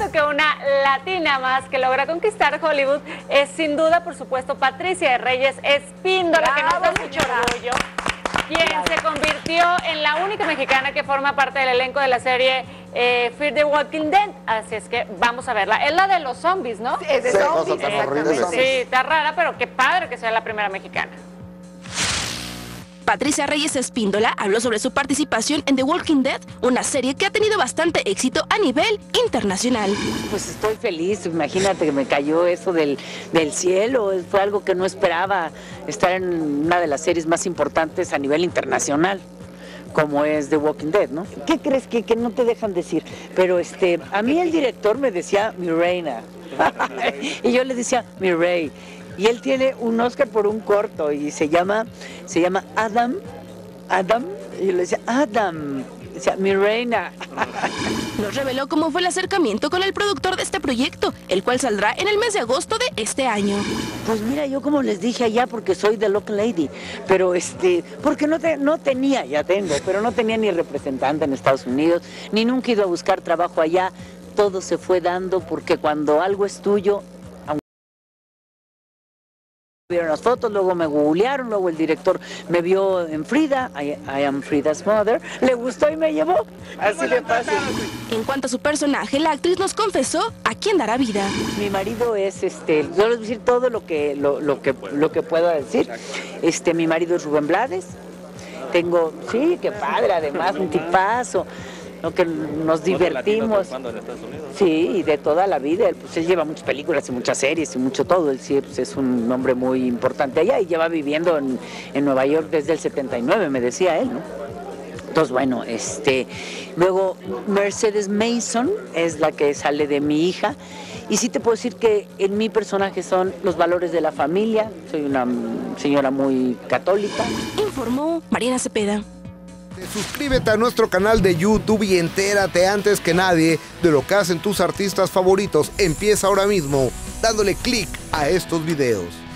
supuesto que una latina más que logra conquistar Hollywood es sin duda, por supuesto, Patricia de Reyes Espíndola, que nos da mucho orgullo quien se convirtió en la única mexicana que forma parte del elenco de la serie eh, Fear the Walking Dead. Así es que vamos a verla. Es la de los zombies, ¿no? Es de Sí, zombies, cosa tan exactamente. horrible. Sí, está rara, pero qué padre que sea la primera mexicana. Patricia Reyes Espíndola habló sobre su participación en The Walking Dead, una serie que ha tenido bastante éxito a nivel internacional. Pues estoy feliz, imagínate que me cayó eso del, del cielo, fue algo que no esperaba, estar en una de las series más importantes a nivel internacional como es The Walking Dead, ¿no? ¿Qué crees que, que no te dejan decir? Pero este, a mí el director me decía mi reina y yo le decía mi rey y él tiene un Oscar por un corto y se llama se llama Adam Adam y yo le decía Adam decía mi reina Nos reveló cómo fue el acercamiento con el productor de este proyecto, el cual saldrá en el mes de agosto de este año. Pues mira, yo como les dije allá, porque soy de Local Lady, pero este, porque no, te- no tenía, ya tengo, pero no tenía ni representante en Estados Unidos, ni nunca he ido a buscar trabajo allá. Todo se fue dando porque cuando algo es tuyo, vieron las fotos, luego me googlearon, luego el director me vio en Frida, I, I am Frida's mother, le gustó y me llevó. Así de fácil. En cuanto a su personaje, la actriz nos confesó a quién dará vida. Mi marido es, este, yo les voy a decir todo lo que, lo, lo que, lo que pueda decir. Este, mi marido es Rubén Blades. Tengo, sí, qué padre, además, un tipazo. Que nos divertimos. Sí, y de toda la vida. Él, Pues él lleva muchas películas y muchas series y mucho todo. Él sí pues, es un hombre muy importante allá y lleva viviendo en, en Nueva York desde el 79, me decía él, ¿no? Entonces, bueno, este, luego Mercedes Mason es la que sale de mi hija. Y sí te puedo decir que en mi personaje son los valores de la familia. Soy una señora muy católica. Informó Mariana Cepeda. Suscríbete a nuestro canal de YouTube y entérate antes que nadie de lo que hacen tus artistas favoritos. Empieza ahora mismo dándole clic a estos videos.